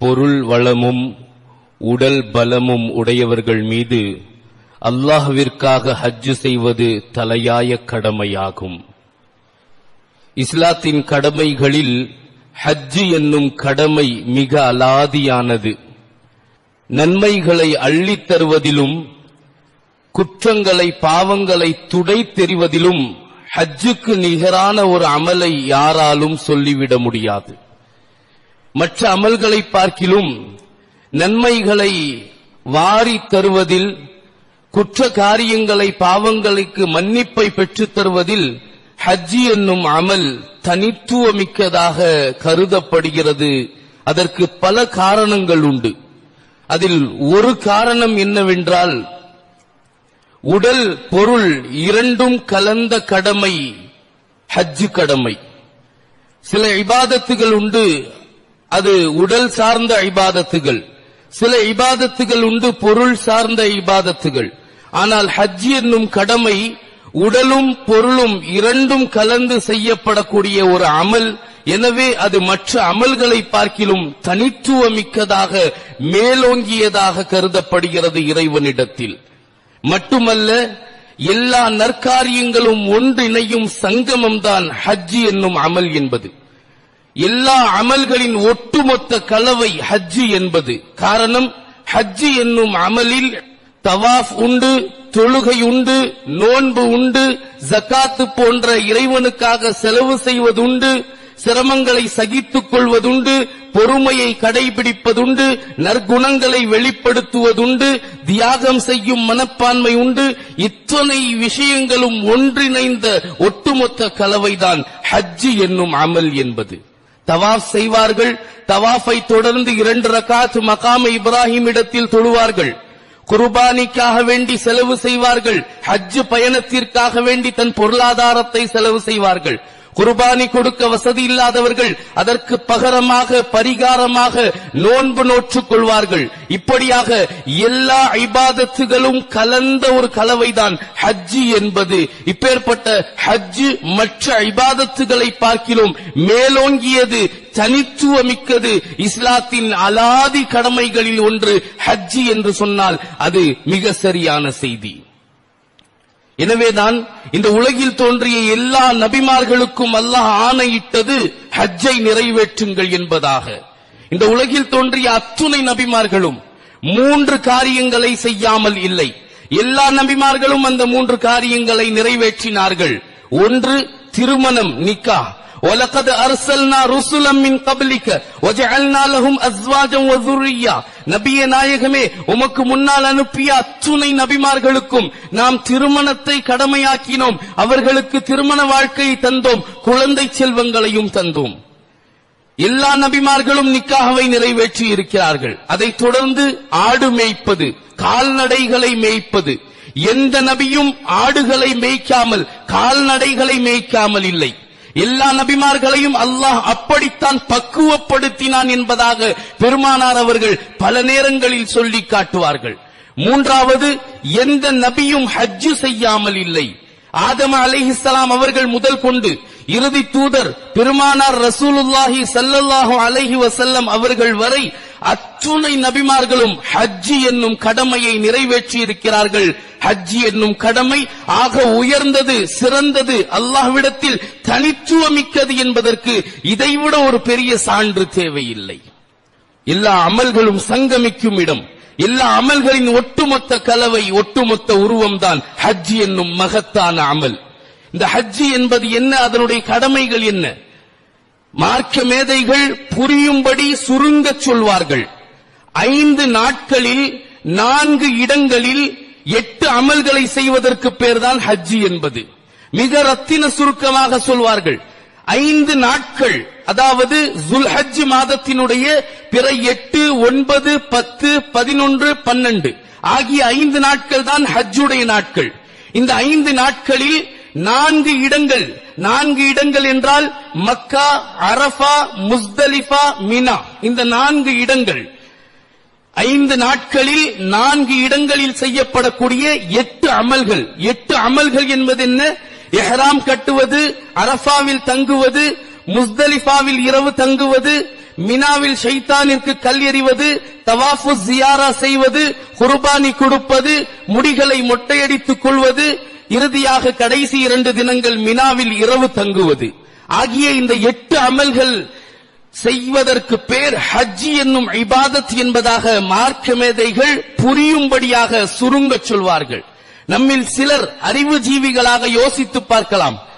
பொருள் வளமும் உடல் பலமும் உடையவர்கள் மீது அல்லாஹ்விற்காக ஹஜ்ஜு செய்வது தலையாய கடமையாகும். இஸ்லாத்தின் கடமைகளில் ஹஜ்ஜு என்னும் கடமை மிக அலாதியானது. நன்மைகளை அள்ளித் தருவதிலும் குற்றங்களை பாவங்களை துடைத்தெறிவதிலும் ஹஜ்ஜுக்கு நிகரான ஒரு அமலை யாராலும் சொல்லிவிட முடியாது. மற்ற அமல்களை பார்க்கிலும் நன்மைகளை வாரி தருவதில் குற்ற காரியங்களை பாவங்களுக்கு மன்னிப்பை பெற்றுத் தருவதில் ஹஜ்ஜி என்னும் அமல் தனித்துவமிக்கதாக கருதப்படுகிறது. அதற்கு பல காரணங்கள் உண்டு. அதில் ஒரு காரணம் என்னவென்றால் உடல் பொருள் இரண்டும் கலந்த கடமை ஹஜ்ஜு கடமை. சில இபாதத்துகள் உண்டு. அது உடல் சார்ந்த இபாதத்துகள். சில இபாதத்துகள் உண்டு பொருள் சார்ந்த இபாதத்துகள். ஆனால் ஹஜ் என்னும் கடமை உடலும் பொருளும் இரண்டும் கலந்து செய்யப்படக்கூடிய ஒரு அமல். எனவே அது மற்ற அமல்களை பார்க்கிலும் தனித்துவமிக்கதாக மேலோங்கியதாக கருதப்படுகிறது இறைவனிடத்தில். மட்டுமல்ல எல்லா நற்காரியங்களும் ஒன்றிணையும் சங்கமம்தான் ஹஜ் என்னும் அமல் என்பது. எல்லா அமல்களின் ஒட்டுமொத்த கலவை ஹஜ்ஜி என்பது. காரணம் ஹஜ்ஜி என்னும் அமலில் தவாஃப் உண்டு தொழுகை உண்டு நோன்பு உண்டு ஜக்காத்து போன்ற இறைவனுக்காக செலவு செய்வதுண்டு சிரமங்களை சகித்துக் கொள்வதுண்டு பொறுமையை கடைபிடிப்பதுண்டு நற்குணங்களை வெளிப்படுத்துவதுண்டு தியாகம் செய்யும் மனப்பான்மை உண்டு இத்தனை விஷயங்களும் ஒன்றிணைந்த ஒட்டுமொத்த கலவைதான் ஹஜ்ஜி என்னும் அமல் என்பது. தவாஃப் செய்வார்கள். தவாஃபை தொடர்ந்து இரண்டு ரகாத் மகாம இப்ராஹிம் இடத்தில் தொழுவார்கள். குர்பானிக்காக வேண்டி செலவு செய்வார்கள். ஹஜ் பயணத்திற்காக வேண்டி தன் பொருளாதாரத்தை செலவு செய்வார்கள். குர்பானி கொடுக்க வசதி இல்லாதவர்கள் அதற்கு பகரமாக பரிகாரமாக நோன்பு நோற்றுக் கொள்வார்கள். இப்படியாக எல்லா ஐபாதத்துகளும் கலந்த ஒரு கலவைதான் ஹஜ்ஜி என்பது. இப்பேற்பட்ட ஹஜ்ஜு மற்ற ஐபாதத்துகளை பார்க்கிலும் மேலோங்கியது தனித்துவமிக்கது. இஸ்லாத்தின் அலாதி கடமைகளில் ஒன்று ஹஜ்ஜி என்று சொன்னால் அது மிக சரியான செய்தி. எனவேதான் இந்த உலகில் தோன்றிய எல்லா நபிமார்களுக்கும் அல்லாஹ் ஆணையிட்டது ஹஜ்ஜை நிறைவேற்றுங்கள் என்பதாக. இந்த உலகில் தோன்றிய அத்துணை நபிமார்களும் மூன்று காரியங்களை செய்யாமல் இல்லை. எல்லா நபிமார்களும் அந்த மூன்று காரியங்களை நிறைவேற்றினார்கள். ஒன்று திருமணம் நிக்கா وَلَقَدْ أَرْسَلْنَا رُسُلًا مِنْ قَبْلِكَ وَجَعَلْنَا لَهُمْ أَزْوَاجًا وَذُرِّيَّةً நபியே நாயகமே உமக்கு முன்னால் அனுப்பிய அத்துணை நபிமார்களுக்கும் நாம் திருமணத்தை கடமையாக்கினோம் அவர்களுக்கு திருமண வாழ்க்கையை தந்தோம் குழந்தை செல்வங்களையும் தந்தோம் எல்லா நபிமார்களும் நிக்காகவை நிறைவேற்றி இருக்கிறார்கள் அதைத் தொடர்ந்து ஆடு மேய்ப்பது கால்நடைகளை மேய்ப்பது எந்த நபியும் ஆடுகளை மேய்க்காமல் கால்நடைகளை மேய்க்காமல் இல்லை எல்லா நபிமார்களையும் அல்லாஹ் அப்படித்தான் பக்குவப்படுத்தினான் என்பதாக பெருமானார் அவர்கள் பல நேரங்களில் சொல்லி காட்டுவார்கள். மூன்றாவது எந்த நபியும் ஹஜ்ஜு செய்யாமல் இல்லை. ஆதம அலிஹிஸ்லாம் அவர்கள் முதல் கொண்டு இறுதி தூதர் பெருமானார் ரசூலுல்லாஹி சல்லல்லாஹு அலஹி வசல்லம் அவர்கள் வரை அத்துணை நபிமார்களும் ஹஜ்ஜி என்னும் கடமையை நிறைவேற்றி இருக்கிறார்கள் ஹஜ்ஜி என்னும் கடமை ஆக உயர்ந்தது சிறந்தது. அல்லாஹ்விடத்தில் தனித்துவமிக்கது என்பதற்கு இதைவிட ஒரு பெரிய சான்று தேவையில்லை. எல்லா அமல்களும் சங்கமிக்கும் இடம். எல்லா அமல்களின் ஒட்டுமொத்த கலவை ஒட்டுமொத்த உருவம்தான் ஹஜ் என்னும் மகத்தான அமல். இந்த ஹஜ்ஜி என்பது என்ன? அதனுடைய கடமைகள் என்ன? மார்க்க மேதைகள் புரியும்படி சுருங்கச் சொல்வார்கள். ஐந்து நாட்களில் நான்கு இடங்களில் எட்டு அமல்களை செய்வதற்கு பேர்தான் ஹஜ்ஜி என்பது. மிக ரத்தின சுருக்கமாக சொல்வார்கள். ஐந்து நாட்கள் அதாவது ஜுல்ஹஜ் மாதத்தினுடைய பிற எட்டு ஒன்பது பத்து பதினொன்று பன்னெண்டு. ஆகிய ஐந்து நாட்கள் தான் ஹஜ்ஜுடைய நாட்கள். இந்த ஐந்து நாட்களில் நான்கு இடங்கள் நான்கு இடங்கள் என்றால் மக்கா அரஃபா முஸ்தலிஃபா மினா. இந்த நான்கு இடங்கள். ஐந்து நாட்களில் நான்கு இடங்களில் செய்யப்படக்கூடிய எட்டு அமல்கள். எட்டு அமல்கள் என்பது என்ன? எஹ்ராம் கட்டுவது அரஃபாவில் தங்குவது முஸ்தலிஃபாவில் இரவு தங்குவது மினாவில் ஷைத்தானிற்கு கல் எறிவது தவாஃபு ஜியாரா செய்வது குர்பானி கொடுப்பது முடிகளை மொட்டையடித்துக் கொள்வது இறுதியாக கடைசி இரண்டு தினங்கள் மினாவில் இரவு தங்குவது. ஆகிய இந்த எட்டு அமல்கள் செய்வதற்கு பேர் ஹஜ்ஜி என்னும் இபாதத் என்பதாக மார்க்க மேதைகள் புரியும்படியாக சுருங்கச் சொல்வார்கள். நம்மில் சிலர் அறிவு ஜீவிகளாக யோசித்து பார்க்கலாம்.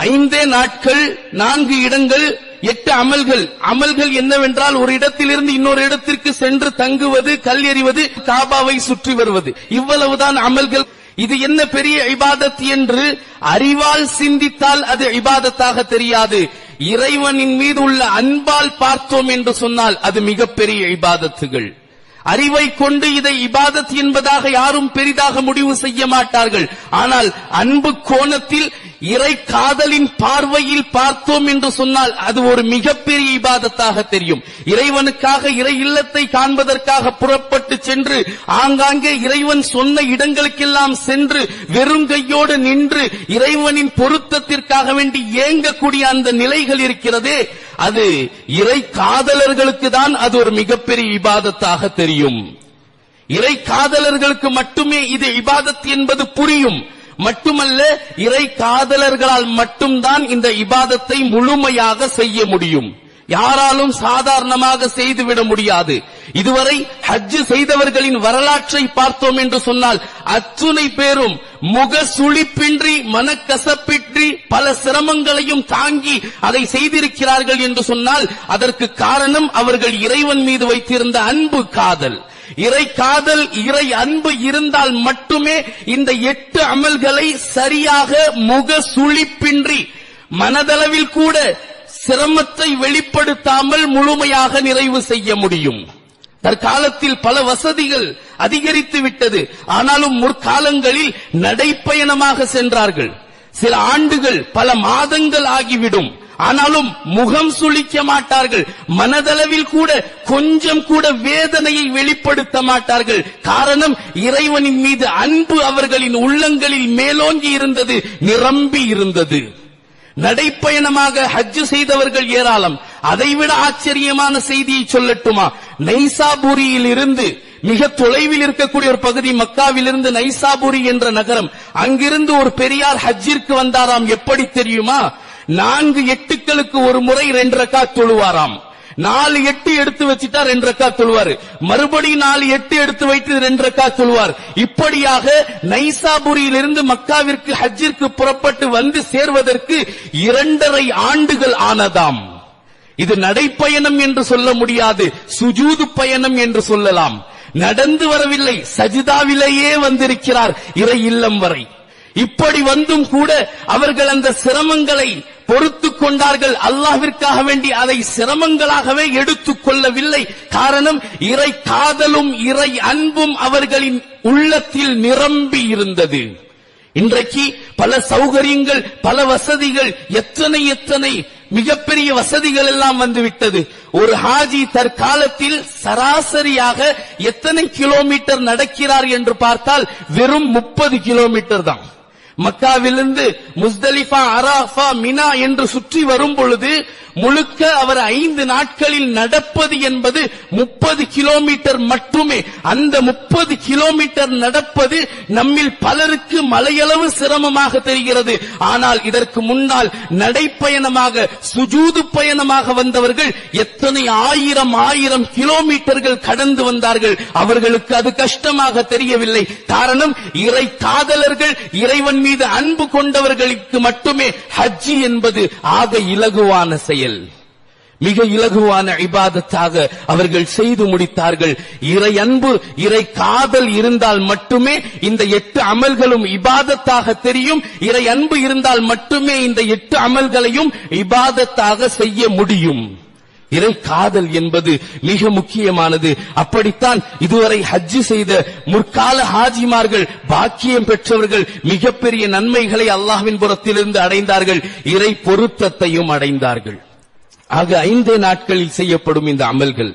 ஐந்தே நாட்கள் நான்கு இடங்கள் எட்டு அமல்கள். அமல்கள் என்னவென்றால் ஒரு இடத்திலிருந்து இன்னொரு இடத்திற்கு சென்று தங்குவது கல் எறிவது காபாவை சுற்றி வருவது. இவ்வளவுதான் அமல்கள். இது என்ன பெரிய இபாதத் என்று அறிவால் சிந்தித்தால் அது இபாதத்தாக தெரியாது. இறைவனின் மீது உள்ள அன்பால் பார்த்தோம் என்று சொன்னால் அது மிகப்பெரிய இபாதத்துகள். அறிவை கொண்டு இதை இபாதத் என்பதாக யாரும் பெரிதாக முடிவு செய்ய மாட்டார்கள். ஆனால் அன்பு கோணத்தில் இறை காதலின் பார்வையில் பார்த்தோம் என்று சொன்னால் அது ஒரு மிகப்பெரிய இபாதத்தாக தெரியும். இறைவனுக்காக இறை இல்லத்தை காண்பதற்காக புறப்பட்டு சென்று ஆங்காங்கே இறைவன் சொன்ன இடங்களுக்கெல்லாம் சென்று வெறும் கையோடு நின்று இறைவனின் பொருத்தத்திற்காக வேண்டி ஏங்கக்கூடிய அந்த நிலைகள் இருக்கிறதே அது இறை காதலர்களுக்கு தான் அது ஒரு மிகப்பெரிய இபாதத்தாக தெரியும். இறை காதலர்களுக்கு மட்டுமே இது இபாதத் என்பது புரியும். மட்டுமல்ல இறை காதலர்களால் மட்டும்தான் இந்த இபாதத்தை முழுமையாக செய்ய முடியும். யாராலும் சாதாரணமாக செய்துவிட முடியாது. இதுவரை ஹஜ் செய்தவர்களின் வரலாற்றை பார்த்தோம் என்று சொன்னால் அத்துணை பேரும் முக சுழிப்பின்றி மனக்கசப்பின்றி பல சிரமங்களையும் தாங்கி அதை செய்திருக்கிறார்கள் என்று சொன்னால் அதற்கு காரணம் அவர்கள் இறைவன் மீது வைத்திருந்த அன்பு காதல். இறை காதல் இறை அன்பு இருந்தால் மட்டுமே இந்த எட்டு அமல்களை சரியாக முக சுழிப்பின்றி மனதளவில் கூட சிரமத்தை வெளிப்படுத்தாமல் முழுமையாக நிறைவு செய்ய முடியும். தற்காலத்தில் பல வசதிகள் அதிகரித்து விட்டது. ஆனாலும் முற்காலங்களில் நடைப்பயணமாக சென்றார்கள். சில ஆண்டுகள் பல மாதங்கள் ஆகிவிடும். ஆனாலும் முகம் சுளிக்க மாட்டார்கள். மனதளவில் கூட கொஞ்சம் கூட வேதனையை வெளிப்படுத்த மாட்டார்கள். காரணம் இறைவனின் மீது அன்பு அவர்களின் உள்ளங்களில் மேலோங்கி இருந்தது நிரம்பி இருந்தது. நடைப்பயணமாக ஹஜ் செய்தவர்கள் ஏராளம். அதைவிட ஆச்சரியமான செய்தியை சொல்லட்டுமா? நைசாபுரியில் இருந்து மிக தொலைவில் இருக்கக்கூடிய ஒரு பகுதி மக்காவிலிருந்து நைசாபுரி என்ற நகரம். அங்கிருந்து ஒரு பெரியார் ஹஜ்ஜிற்கு வந்தாராம். எப்படி தெரியுமா? நான்கு எட்டுக்களுக்கு ஒரு முறை ரெண்டு ரக்கா தொழுவாராம் நாலு எட்டு எடுத்து வச்சுட்டா ரெண்டு ரக்கா தொழுவாரு மறுபடியும் நாலு எட்டு எடுத்து வைத்து ரெண்டு ரக்கா தொழுவார் இப்படியாக நைசாபுரியிலிருந்து மக்காவிற்கு ஹஜ்ஜிற்கு புறப்பட்டு வந்து சேர்வதற்கு இரண்டரை ஆண்டுகள் ஆனதாம். இது நடைப்பயணம் என்று சொல்ல முடியாது. சுஜூது பயணம் என்று சொல்லலாம். நடந்து வரவில்லை. சஜிதாவிலேயே வந்திருக்கிறார் இறை இல்லம் வரை. இப்படி வந்தும் கூட அவர்கள் அந்த சிரமங்களை பொறுத்து கொண்டார்கள். அல்லாவிற்காக வேண்டி அதை சிரமங்களாகவே எடுத்துக் கொள்ளவில்லை. காரணம் இறை காதலும் இறை அன்பும் அவர்களின் உள்ளத்தில் நிரம்பி இருந்தது. இன்றைக்கு பல சௌகரியங்கள் பல வசதிகள் எத்தனை எத்தனை மிகப்பெரிய வசதிகள் எல்லாம் வந்து விட்டது ஒரு ஹாஜி தற்காலத்தில் சராசரியாக எத்தனை கிலோமீட்டர் நடக்கிறார் என்று பார்த்தால் வெறும் முப்பது கிலோமீட்டர் தான். மக்காவிலிருந்து முஸ்தலிஃபா அராஃபா மினா என்று சுற்றி வரும் பொழுது முழுக்க அவர் ஐந்து நாட்களில் நடப்பது என்பது முப்பது கிலோமீட்டர் மட்டுமே. அந்த முப்பது கிலோமீட்டர் நடப்பது நம்மில் பலருக்கு மலையளவு சிரமமாக தெரிகிறது. ஆனால் இதற்கு முன்னால் நடைப்பயணமாக சுஜூது பயணமாக வந்தவர்கள் எத்தனை ஆயிரம் ஆயிரம் கிலோமீட்டர்கள் கடந்து வந்தார்கள். அவர்களுக்கு அது கஷ்டமாக தெரியவில்லை. காரணம் இறை காதலர்கள் இறைவன் மீது அன்பு கொண்டவர்களுக்கு மட்டுமே ஹஜ்ஜி என்பது ஆக இலகுவான செயல். மிக இலகுவான இபாதத்தாக அவர்கள் செய்து முடித்தார்கள். இறை அன்பு இறை காதல் இருந்தால் மட்டுமே இந்த எட்டு அமல்களும் இபாதத்தாக தெரியும். இறை அன்பு இருந்தால் மட்டுமே இந்த எட்டு அமல்களையும் இபாதத்தாக செய்ய முடியும். இறை காதல் என்பது மிக முக்கியமானது. அப்படித்தான் இதுவரை ஹஜ்ஜி செய்த முற்கால ஹாஜிமார்கள் பாக்கியம் பெற்றவர்கள் மிகப்பெரிய நன்மைகளை அல்லாஹ்வின் புறத்திலிருந்து அடைந்தார்கள். இறை பொருத்தத்தையும் அடைந்தார்கள். ஆக ஐந்தே நாட்களில் செய்யப்படும் இந்த அமல்கள்.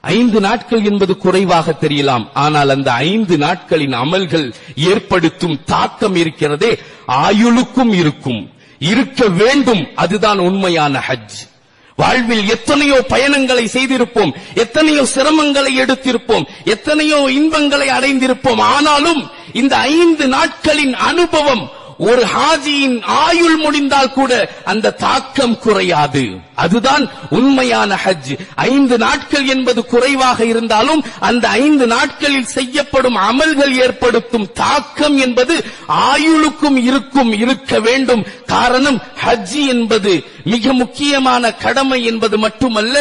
ஐந்து நாட்கள் என்பது குறைவாக தெரியலாம். ஆனால் அந்த ஐந்து நாட்களின் அமல்கள் ஏற்படுத்தும் தாக்கம் இருக்கிறதே ஆயுளுக்கும் இருக்கும். இருக்க வேண்டும். அதுதான் உண்மையான ஹஜ். வாழ்வில் எத்தனையோ பயணங்களை செய்திருப்போம் எத்தனையோ சிரமங்களை எடுத்திருப்போம் எத்தனையோ இன்பங்களை அடைந்திருப்போம். ஆனாலும் இந்த ஐந்து நாட்களின் அனுபவம் ஒரு ஹாஜியின் ஆயுள் முடிந்தால் கூட அந்த தாக்கம் குறையாது. அதுதான் உண்மையான ஹஜ். ஐந்து நாட்கள் என்பது குறைவாக இருந்தாலும் அந்த ஐந்து நாட்களில் செய்யப்படும் அமல்கள் ஏற்படுத்தும் தாக்கம் என்பது ஆயுளுக்கும் இருக்கும் இருக்க வேண்டும். காரணம் ஹஜ் என்பது மிக முக்கியமான கடமை என்பது மட்டுமல்ல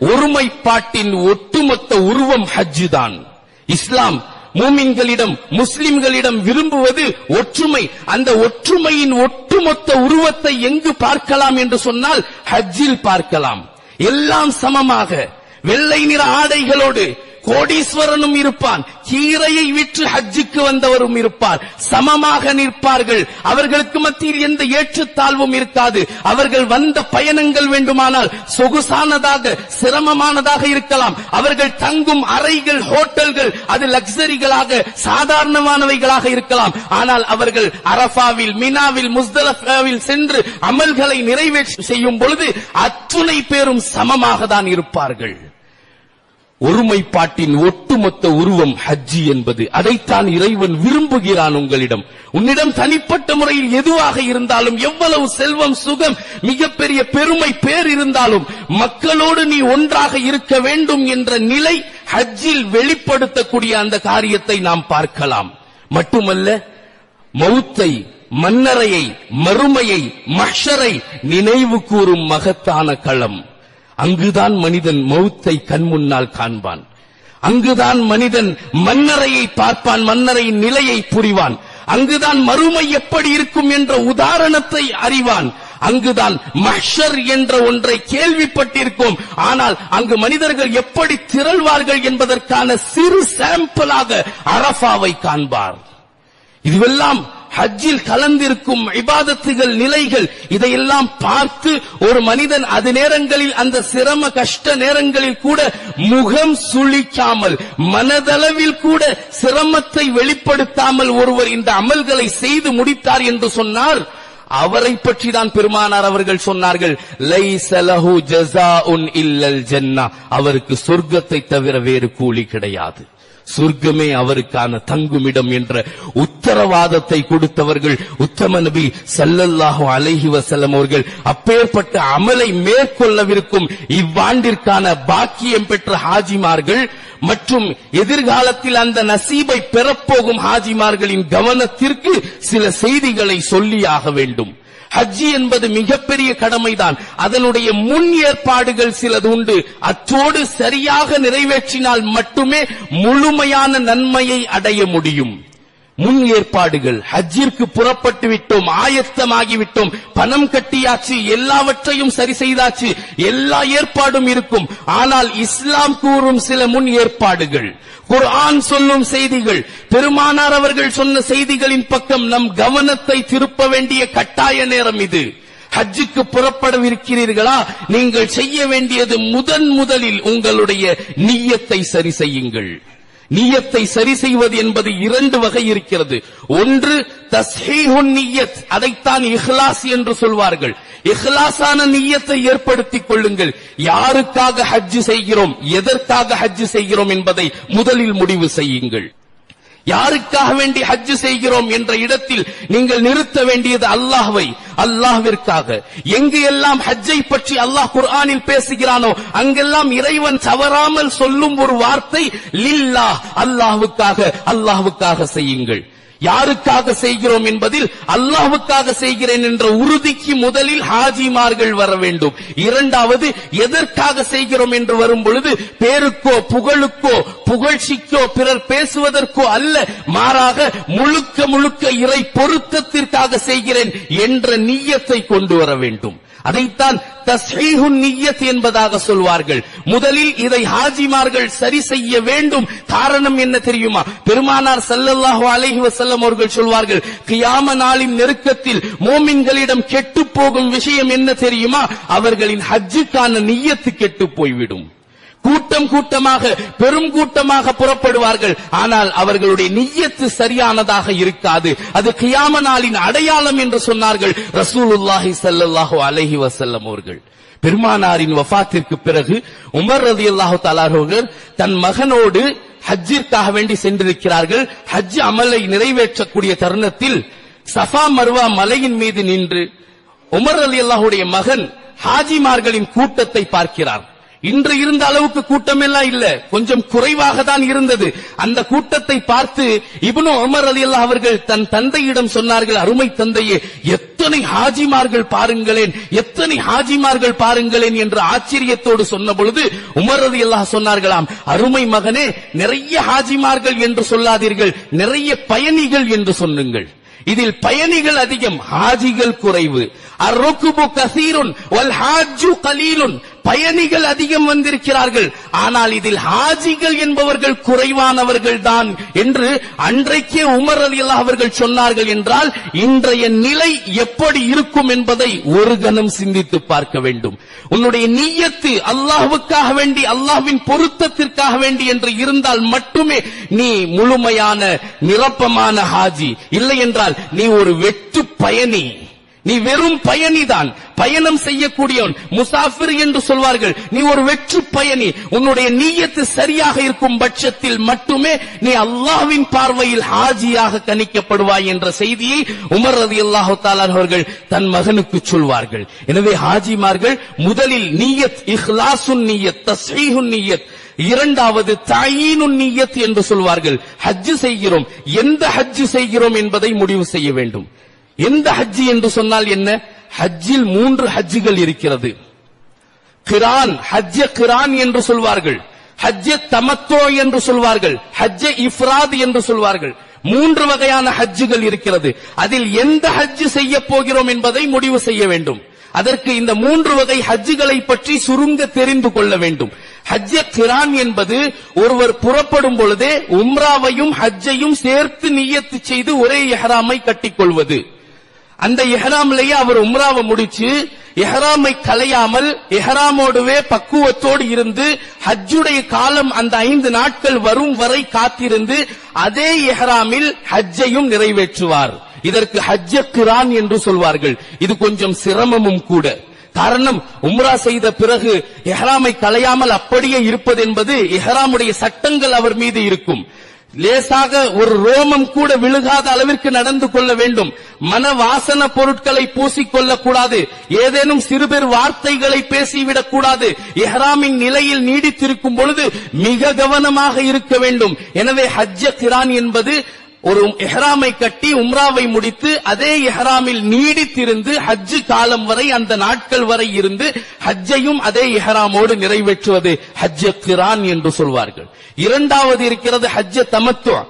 ஒருமைப்பாட்டின் ஒட்டுமொத்த உருவம் ஹஜ் தான் இஸ்லாம் மூமின்களிடம் முஸ்லிம்களிடம் விரும்புவது ஒற்றுமை. அந்த ஒற்றுமையின் ஒட்டுமொத்த உருவத்தை எங்கு பார்க்கலாம் என்று சொன்னால் ஹஜ்ஜில் பார்க்கலாம். எல்லாம் சமமாக. வெள்ளை நிற ஆடைகளோடு கோடீஸ்வரனும் இருப்பான். கீரையை விற்று ஹஜ்ஜுக்கு வந்தவரும் இருப்பார். சமமாக நிற்பார்கள். அவர்களுக்கு மத்தியில் எந்த ஏற்றுத்தாழ்வும் இருக்காது. அவர்கள் வந்த பயணங்கள் வேண்டுமானால் சொகுசானதாக சிரமமானதாக இருக்கலாம். அவர்கள் தங்கும் அறைகள் ஹோட்டல்கள் அது லக்ஸரிகளாக சாதாரணமானவைகளாக இருக்கலாம். ஆனால் அவர்கள் அரபாவில் மினாவில் முஸ்தலஃபாவில் சென்று அமல்களை நிறைவேற்றி செய்யும் பொழுது அத்துணை பேரும் சமமாக தான் இருப்பார்கள். ஒருமைப்பாட்டின் ஒட்டுமொத்த உருவம் ஹஜ்ஜி என்பது. அதைத்தான் இறைவன் விரும்புகிறான் உங்களிடம். உன்னிடம் தனிப்பட்ட முறையில் எதுவாக இருந்தாலும் எவ்வளவு செல்வம் சுகம் மிகப்பெரிய பெருமை பேர் இருந்தாலும் மக்களோடு நீ ஒன்றாக இருக்க வேண்டும் என்ற நிலை ஹஜ்ஜில் வெளிப்படுத்தக்கூடிய அந்த காரியத்தை நாம் பார்க்கலாம். மட்டுமல்ல மௌத்தை மன்னரையை மறுமையை மஷரை நினைவு கூறும் மகத்தான களம். அங்குதான் மனிதன் மௌத்தை கண் முன்னால் காண்பான். அங்குதான் மனிதன் மன்னரையை பார்ப்பான் மன்னரையின் நிலையை புரிவான். அங்குதான் மறுமை எப்படி இருக்கும் என்ற உதாரணத்தை அறிவான். அங்குதான் மஷர் என்ற ஒன்றை கேள்விப்பட்டிருக்கோம். ஆனால் அங்கு மனிதர்கள் எப்படி திரள்வார்கள் என்பதற்கான சிறு சாம்பிளாக அரஃபாவை காண்பார். இதுவெல்லாம் ஹஜ்ஜில் கலந்திருக்கும் இபாதத்துகள் நிலைகள் இதையெல்லாம் பார்த்து ஒரு மனிதன் அது நேரங்களில் அந்த சிரம கஷ்ட நேரங்களில் கூட முகம் சுழிக்காமல் மனதளவில் கூட சிரமத்தை வெளிப்படுத்தாமல் ஒருவர் இந்த அமல்களை செய்து முடித்தார் என்று சொன்னார். அவரை பற்றி தான் பெருமானார் அவர்கள் சொன்னார்கள். லைஸ ஜசா உன் இல்லல் ஜன்னா. அவருக்கு சொர்க்கத்தை தவிர வேறு கூலி கிடையாது. சொர்க்கமே அவருக்கான தங்குமிடம் என்ற உத்தரவாதத்தை கொடுத்தவர்கள் உத்தம நபி சல்லல்லாஹு அலஹி வஸல்லம் அவர்கள் அப்பேற்பட்ட அமலை மேற்கொள்ளவிருக்கும் இவ்வாண்டிற்கான பாக்கியம் பெற்ற ஹாஜிமார்கள் மற்றும் எதிர்காலத்தில் அந்த நசீபை பெறப்போகும் ஹாஜிமார்களின் கவனத்திற்கு சில செய்திகளை சொல்லியாக வேண்டும். ஹஜ்ஜி என்பது மிகப்பெரிய கடமைதான். அதனுடைய முன் ஏற்பாடுகள் சிலது உண்டு. அத்தோடு சரியாக நிறைவேற்றினால் மட்டுமே முழுமையான நன்மையை அடைய முடியும். முன் ஏற்பாடுகள் ஹஜ்ஜிற்கு புறப்பட்டு விட்டோம் ஆயத்தமாகிவிட்டோம் பணம் கட்டியாச்சு எல்லாவற்றையும் சரி செய்தாச்சு எல்லா ஏற்பாடும் இருக்கும். ஆனால் இஸ்லாம் கூறும் சில முன் ஏற்பாடுகள். குர்ஆன் சொல்லும் செய்திகள் பெருமானார் அவர்கள் சொன்ன செய்திகளின் பக்கம் நம் கவனத்தை திருப்ப வேண்டிய கட்டாய நேரம் இது. ஹஜ்ஜுக்கு புறப்படவிருக்கிறீர்களா? நீங்கள் செய்ய வேண்டியது முதன் முதலில் உங்களுடைய நீயத்தை சரி செய்யுங்கள். நீயத்தை சரி செய்வது என்பது இரண்டு வகை இருக்கிறது. ஒன்று தஸ்ஹீஹுன் நீயத். அதைத்தான் இஹ்லாஸ் என்று சொல்வார்கள். இஹ்லாஸான நீயத்தை ஏற்படுத்திக் கொள்ளுங்கள். யாருக்காக ஹஜ் செய்கிறோம் எதற்காக ஹஜ் செய்கிறோம் என்பதை முதலில் முடிவு செய்யுங்கள். யாருக்காக வேண்டி ஹஜ் செய்கிறோம் என்ற இடத்தில் நீங்கள் நிறுத்த வேண்டியது அல்லாஹ்வை அல்லாஹ்விற்காக. எங்கு எல்லாம் ஹஜ்ஜை பற்றி அல்லாஹ் குர்ஆனில் பேசுகிறானோ அங்கெல்லாம் இறைவன் தவறாமல் சொல்லும் ஒரு வார்த்தை லில்லாஹ் அல்லாஹ்வுக்காக அல்லாஹ்வுக்காக செய்யுங்கள். யாருக்காக செய்கிறோம் என்பதில் அல்லாஹுக்காக செய்கிறேன் என்ற உறுதிக்கு முதலில் ஹாஜிமார்கள் வர வேண்டும். இரண்டாவது எதற்காக செய்கிறோம் என்று வரும் பொழுது பேருக்கோ புகழுக்கோ புகழ்ச்சிக்கோ பிறர் பேசுவதற்கோ அல்ல மாறாக முழுக்க முழுக்க இறை பொருத்தத்திற்காக செய்கிறேன் என்ற நீயத்தை கொண்டு வர வேண்டும். அதைத்தான் தஸ்ஹீஹுன் நிய்யத் என்பதாக சொல்வார்கள். முதலில் இதை ஹாஜிமார்கள் சரி செய்ய வேண்டும். காரணம் என்ன தெரியுமா? பெருமானார் சல்லல்லாஹு அலைஹி வசல்லம் அவர்கள் சொல்வார்கள் கியாம நாளின் நெருக்கத்தில் மோமின்களிடம் கெட்டு போகும் விஷயம் என்ன தெரியுமா? அவர்களின் ஹஜ்ஜுக்கான நிய்யத்து கெட்டு போய்விடும். கூட்டம் கூட்டமாக பெரும் கூட்டமாக புறப்படுவார்கள். ஆனால் அவர்களுடைய நியத்து சரியானதாக இருக்காது. அது கியாம நாளின் அடையாளம் என்று சொன்னார்கள் ரசூலுல்லாஹி சல்லாஹு அலஹி வசல்லம் அவர்கள். பெருமானாரின் வஃத்திற்கு பிறகு உமர் ரதி அல்லாஹு அவர்கள் தன் மகனோடு ஹஜ்ஜிற்காக வேண்டி சென்றிருக்கிறார்கள். ஹஜ் அமலை நிறைவேற்றக்கூடிய தருணத்தில் சஃபா மர்வா மலையின் மீது நின்று உமர் அலி அல்லாஹுடைய மகன் ஹாஜிமார்களின் கூட்டத்தை பார்க்கிறார். இன்று இருந்த அளவுக்கு கூட்டம் எல்லாம் இல்ல. கொஞ்சம் குறைவாக தான் இருந்தது. அந்த கூட்டத்தை பார்த்து இவனு அமர் அலி அல்லா அவர்கள் தன் தந்தையிடம் சொன்னார்கள் அருமை தந்தையே எத்தனை ஹாஜிமார்கள் பாருங்களேன் எத்தனை ஹாஜிமார்கள் பாருங்களேன் என்று ஆச்சரியத்தோடு சொன்ன பொழுது உமர் அலி அல்லா சொன்னார்களாம் அருமை மகனே நிறைய ஹாஜிமார்கள் என்று சொல்லாதீர்கள் நிறைய பயணிகள் என்று சொல்லுங்கள். இதில் பயணிகள் அதிகம் ஹாஜிகள் குறைவு. அர்ருக்குபு கசீருன் வல் ஹாஜு கலீலுன் பயணிகள் அதிகம் வந்திருக்கிறார்கள். ஆனால் இதில் ஹாஜிகள் என்பவர்கள் குறைவானவர்கள் தான் என்று அன்றைக்கே உமர் ரலியல்லாஹு அவர்கள் சொன்னார்கள் என்றால் இன்றைய நிலை எப்படி இருக்கும் என்பதை ஒரு கணம் சிந்தித்து பார்க்க வேண்டும். உன்னுடைய நீயத்து அல்லாஹுக்காக வேண்டி அல்லாஹ்வின் பொருத்தத்திற்காக வேண்டி என்று இருந்தால் மட்டுமே நீ முழுமையான நிரப்பமான ஹாஜி. இல்லை என்றால் நீ ஒரு வெற்று பயணி. நீ வெறும் பயணிதான். பயணம் செய்யக்கூடியவன். முசாஃபிர் என்று சொல்வார்கள். நீ ஒரு வெற்று பயணி. உன்னுடைய நீயத்து சரியாக இருக்கும் பட்சத்தில் மட்டுமே நீ அல்லாஹ்வின் பார்வையில் ஹாஜியாக கணிக்கப்படுவாய் என்ற செய்தியை உமர் ரதி அல்லாஹு அவர்கள் தன் மகனுக்கு சொல்வார்கள். எனவே ஹாஜிமார்கள் முதலில் நீயத் இஹ்லாசுன் நீயத் தஸ்ஹீஹுன் நீயத் இரண்டாவது தாயினுன் நீயத் என்று சொல்வார்கள். ஹஜ் செய்கிறோம். எந்த ஹஜ் செய்கிறோம் என்பதை முடிவு செய்ய வேண்டும். எந்த ஹஜ் என்று சொன்னால் என்ன? ஹஜ்ஜில் மூன்று ஹஜ்ஜுகள் இருக்கிறது. கிரான் ஹஜ்ஜ கிரான் என்று சொல்வார்கள். ஹஜ்ஜ தமத்தோ என்று சொல்வார்கள். ஹஜ்ஜ இஃப்ராத் என்று சொல்வார்கள். மூன்று வகையான ஹஜ்ஜுகள் இருக்கிறது. அதில் எந்த ஹஜ் செய்ய போகிறோம் என்பதை முடிவு செய்ய வேண்டும். அதற்கு இந்த மூன்று வகை ஹஜ்ஜுகளை பற்றி சுருங்க தெரிந்து கொள்ள வேண்டும். ஹஜ்ஜ கிரான் என்பது ஒருவர் புறப்படும் பொழுதே உம்ராவையும் ஹஜ்ஜையும் சேர்த்து நியத்து செய்து ஒரே எஹராமை கட்டிக்கொள்வது. அந்த எஹராம்லயே அவர் உம்ராவை முடிச்சு எஹராமை கலையாமல் எஹராமோடுவே பக்குவத்தோடு இருந்து ஹஜ்ஜுடைய காலம் அந்த ஐந்து நாட்கள் வரும் வரை காத்திருந்து அதே எஹராமில் ஹஜ்ஜையும் நிறைவேற்றுவார். இதற்கு ஹஜ்ஜ குரான் என்று சொல்வார்கள். இது கொஞ்சம் சிரமமும் கூட. காரணம் உம்ரா செய்த பிறகு எஹராமை கலையாமல் அப்படியே இருப்பது என்பது எஹராமுடைய சட்டங்கள் அவர் மீது இருக்கும். லேசாக ஒரு ரோமம் கூட விழுகாத அளவிற்கு நடந்து கொள்ள வேண்டும். மன வாசன பொருட்களை பூசிக்கொள்ளக் கூடாது ஏதேனும் சிறுபெரு வார்த்தைகளை பேசிவிடக் கூடாது எஹ்ராமின் நிலையில் நீடித்திருக்கும் பொழுது மிக கவனமாக இருக்க வேண்டும். எனவே ஹஜ்ஜ கிரான் என்பது ஒரு எஹ்ராமை கட்டி உம்ராவை முடித்து அதே எஹ்ராமில் நீடித்திருந்து ஹஜ்ஜு காலம் வரை அந்த நாட்கள் வரை இருந்து ஹஜ்ஜையும் அதே எஹ்ராமோடு நிறைவேற்றுவது ஹஜ்ஜ கிரான் என்று சொல்வார்கள். இரண்டாவது இருக்கிறது ஹஜ்ஜ தமத்துவம்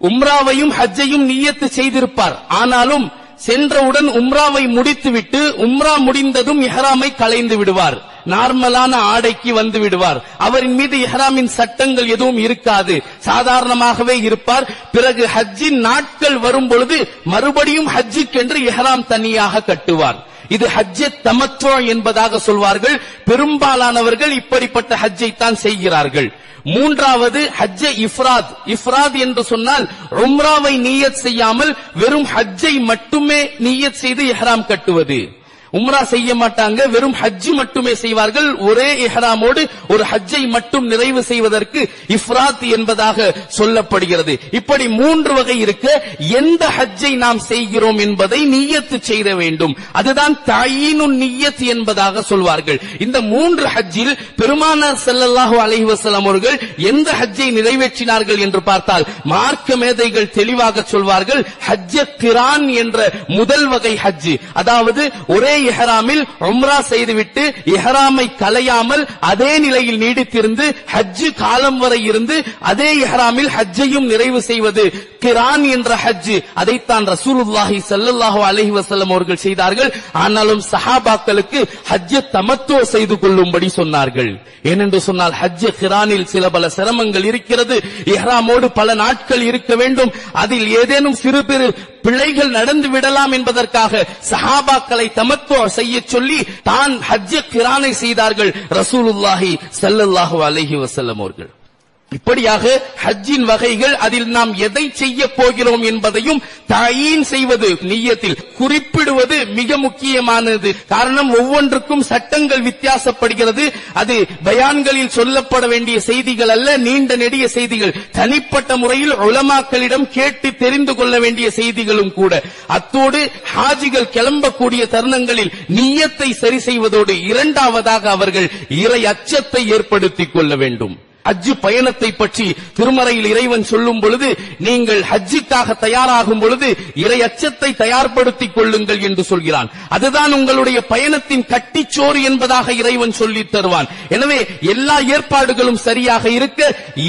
உம்ராவையும் ஹஜ்ஜையும் நீயத்து செய்திருப்பார். ஆனாலும் சென்றவுடன் உம்ராவை முடித்துவிட்டு உம்ரா முடிந்ததும் இஹராமை களைந்து விடுவார். நார்மலான ஆடைக்கு வந்து விடுவார். அவரின் மீது இஹ்ராமின் சட்டங்கள் எதுவும் இருக்காது. சாதாரணமாகவே இருப்பார். பிறகு ஹஜ்ஜின் நாட்கள் வரும் பொழுது மறுபடியும் ஹஜ்ஜுக்கென்று இஹ்ராம் தனியாக கட்டுவார். இது ஹஜ்ஜ தமத்துவம் என்பதாக சொல்வார்கள். பெரும்பாலானவர்கள் இப்படிப்பட்ட ஹஜ்ஜை தான் செய்கிறார்கள். மூன்றாவது ஹஜ்ஜ இஃப்ராத். இஃப்ராத் என்று சொன்னால் உம்ராவை நீயத் செய்யாமல் வெறும் ஹஜ்ஜை மட்டுமே நீயத் செய்து இஹ்ராம் கட்டுவது. உம்ரா செய்ய மாட்டாங்க வெறும் ஹஜ் மட்டுமே செய்வார்கள். ஒரே இஹராமோடு ஒரு ஹஜ்ஜை மட்டும் நிறைவு செய்வதற்கு இஃப்ராத் என்பதாக சொல்லப்படுகிறது. இப்படி மூன்று வகை இருக்க எந்த ஹஜ்ஜை நாம் செய்கிறோம் என்பதை நீயத்து செய்த வேண்டும். அதுதான் தாயீனுன் நியத் என்பதாக சொல்வார்கள். இந்த மூன்று ஹஜ்ஜில் பெருமானார் செல்லல்லாஹு அலைஹி வஸல்லம் அவர்கள் எந்த ஹஜ்ஜை நிறைவேற்றினார்கள் என்று பார்த்தால் மார்க்க மேதைகள் தெளிவாக சொல்வார்கள் ஹஜ்ஜ திரான் என்ற முதல் வகை ஹஜ் அதாவது ஒரே இஹ்ராமில் உம்ரா செய்துவிட்டு இஹ்ராமை கலையாமல் அதே நிலையில் நீடித்திருந்து ஹஜ்ஜு காலம் வரை இருந்து அதே இஹ்ராமில் ஹஜ்ஜையும் நிறைவு செய்வது கிரான் என்ற ஹஜ்ஜு. அதைத்தான் ரசூலுல்லாஹி ஸல்லல்லாஹு அலஹி வசல்லம் அவர்கள் செய்தார்கள். ஆனாலும் சஹாபாக்களுக்கு ஹஜ்ஜ தமத்துவ செய்து கொள்ளும்படி சொன்னார்கள். ஏனென்று சொன்னால் ஹஜ்ஜ கிரானில் சில பல சிரமங்கள் இருக்கிறது. இஹ்ராமோடு பல நாட்கள் இருக்க வேண்டும். அதில் ஏதேனும் சிறு பிறு பிழைகள் நடந்து விடலாம் என்பதற்காக சஹாபாக்களை தமத்து தமத்துவ செய்ய சொல்லி தான் ஹஜ்ஜ கிரானை செய்தார்கள் ரசூலுல்லாஹி ஸல்லல்லாஹு அலஹி வசல்லம் அவர்கள். இப்படியாக ஹஜ்ஜின் வகைகள் அதில் நாம் எதை செய்ய போகிறோம் என்பதையும் தாயின் செய்வது நீயத்தில் குறிப்பிடுவது மிக முக்கியமானது. காரணம் ஒவ்வொன்றுக்கும் சட்டங்கள் வித்தியாசப்படுகிறது. அது பயான்களில் சொல்லப்பட வேண்டிய செய்திகள் அல்ல நீண்ட நெடிய செய்திகள். தனிப்பட்ட முறையில் உலமாக்களிடம் கேட்டு தெரிந்து கொள்ள வேண்டிய செய்திகளும் கூட. அத்தோடு ஹாஜிகள் கிளம்பக்கூடிய தருணங்களில் நீயத்தை சரி செய்வதோடு இரண்டாவதாக அவர்கள் இறை அச்சத்தை ஏற்படுத்திக் கொள்ள வேண்டும். ஹஜ்ஜு பயணத்தை பற்றி திருமறையில் இறைவன் சொல்லும் பொழுது நீங்கள் ஹஜ்ஜிக்காக தயாராகும் பொழுது இறை அச்சத்தை தயார்படுத்திக் கொள்ளுங்கள் என்று சொல்கிறான். அதுதான் உங்களுடைய பயணத்தின் கட்டிச்சோறு என்பதாக இறைவன் சொல்லி தருவான். எனவே எல்லா ஏற்பாடுகளும் சரியாக இருக்க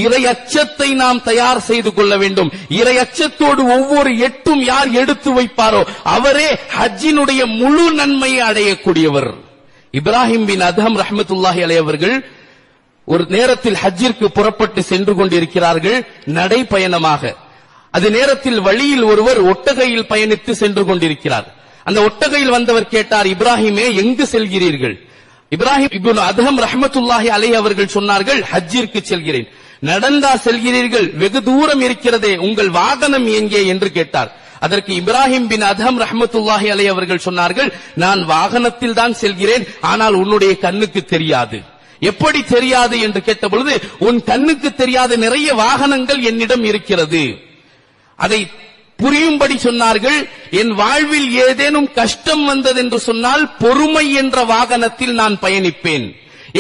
இறை அச்சத்தை நாம் தயார் செய்து கொள்ள வேண்டும். இறை அச்சத்தோடு ஒவ்வொரு எட்டும் யார் எடுத்து வைப்பாரோ அவரே ஹஜ்ஜினுடைய முழு நன்மையை அடையக்கூடியவர். இப்ராஹிம் பின் அதம் ரஹமத்துல்லாஹி அலையவர்கள் ஒரு நேரத்தில் ஹஜ்ஜிற்கு புறப்பட்டு சென்று கொண்டிருக்கிறார்கள் நடைபயணமாக அது நேரத்தில் வழியில் ஒருவர் ஒட்டகையில் பயணித்து சென்று கொண்டிருக்கிறார். அந்த ஒட்டகையில் வந்தவர் கேட்டார் இப்ராஹிமே எங்கு செல்கிறீர்கள்? இப்ராஹிம் இப்னு ரஹமத்துல்லாஹி அலை அவர்கள் சொன்னார்கள் ஹஜ்ஜிற்கு செல்கிறேன். நடந்தா செல்கிறீர்கள் வெகு தூரம் இருக்கிறதே உங்கள் வாகனம் எங்கே? என்று கேட்டார். அதற்கு இப்ராஹிம் பின் அதஹம் ரஹமத்துல்லாஹி அலை அவர்கள் சொன்னார்கள் நான் வாகனத்தில் தான் செல்கிறேன் ஆனால் உன்னுடைய கண்ணுக்கு தெரியாது. எப்படி தெரியாது என்று கேட்ட பொழுது உன் கண்ணுக்கு தெரியாத நிறைய வாகனங்கள் என்னிடம் இருக்கிறது. அதை புரியும்படி சொன்னார்கள் என் வாழ்வில் ஏதேனும் கஷ்டம் வந்தது என்று சொன்னால் பொறுமை என்ற வாகனத்தில் நான் பயணிப்பேன்.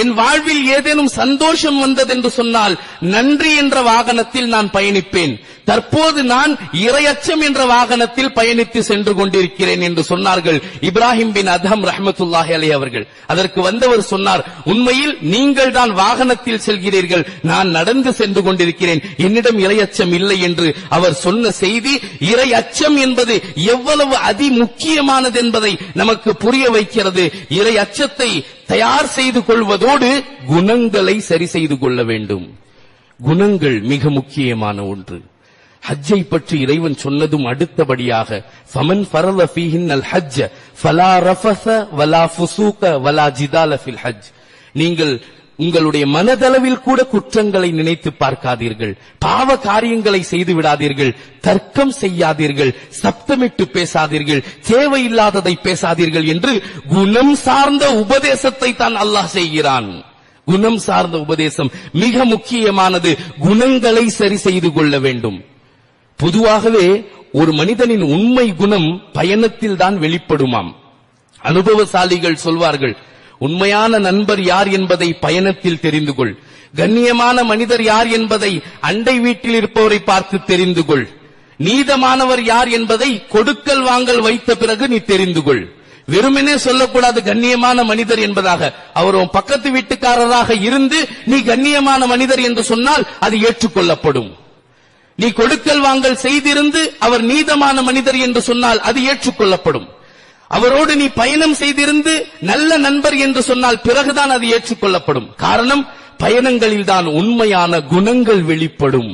என் வாழ்வில் ஏதேனும் சந்தோஷம் வந்தது என்று சொன்னால் நன்றி என்ற வாகனத்தில் நான் பயணிப்பேன். தற்போது நான் இரையச்சம் என்ற வாகனத்தில் பயணித்து சென்று கொண்டிருக்கிறேன் என்று சொன்னார்கள் இப்ராஹிம் பின் அதம் ரஹமத்துல்லாஹி அலி அவர்கள். அதற்கு வந்தவர் சொன்னார் உண்மையில் நீங்கள் தான் வாகனத்தில் செல்கிறீர்கள். நான் நடந்து சென்று கொண்டிருக்கிறேன். என்னிடம் இரையச்சம் இல்லை என்று அவர் சொன்ன செய்தி இறை அச்சம் என்பது எவ்வளவு அதி முக்கியமானது என்பதை நமக்கு புரிய வைக்கிறது. இறை அச்சத்தை தயார் செய்து கொள்வதோடு குணங்களை சரி செய்து கொள்ள வேண்டும். குணங்கள் மிக முக்கியமான ஒன்று. ஹஜ்ஜை பற்றி இறைவன் சொன்னதும் அடுத்தபடியாக ஃபமன் ஃபரல ஃபீஹின்னல் ஹஜ்ஜ ஃபலா ரஃபஸ வலா ஃபுசூக வலா ஜிதால ஃபில் ஹஜ் நீங்கள் உங்களுடைய மனதளவில் கூட குற்றங்களை நினைத்து பார்க்காதீர்கள். பாவ காரியங்களை செய்து விடாதீர்கள். தர்க்கம் செய்யாதீர்கள். சப்தமிட்டு பேசாதீர்கள். தேவையில்லாததை பேசாதீர்கள் என்று குணம் சார்ந்த உபதேசத்தை தான் அல்லாஹ் செய்கிறான். குணம் சார்ந்த உபதேசம் மிக முக்கியமானது. குணங்களை சரி செய்து கொள்ள வேண்டும். பொதுவாகவே ஒரு மனிதனின் உண்மை குணம் பயணத்தில் தான் வெளிப்படுமாம். அனுபவசாலிகள் சொல்வார்கள் உண்மையான நண்பர் யார் என்பதை பயணத்தில் தெரிந்து கொள். கண்ணியமான மனிதர் யார் என்பதை அண்டை வீட்டில் இருப்பவரை பார்த்து தெரிந்து கொள். நீதமானவர் யார் என்பதை கொடுக்கல் வாங்கல் வைத்த பிறகு நீ தெரிந்து கொள். வெறுமனே சொல்லக்கூடாது கண்ணியமான மனிதர் என்பதாக. அவர் உன் பக்கத்து வீட்டுக்காரராக இருந்து நீ கண்ணியமான மனிதர் என்று சொன்னால் அது ஏற்றுக்கொள்ளப்படும். நீ கொடுக்கல் வாங்கல் செய்திருந்து அவர் நீதமான மனிதர் என்று சொன்னால் அது ஏற்றுக்கொள்ளப்படும். அவரோடு நீ பயணம் செய்திருந்து நல்ல நண்பர் என்று சொன்னால் பிறகுதான் அது ஏற்றுக்கொள்ளப்படும். காரணம் பயணங்களில் தான் உண்மையான குணங்கள் வெளிப்படும்.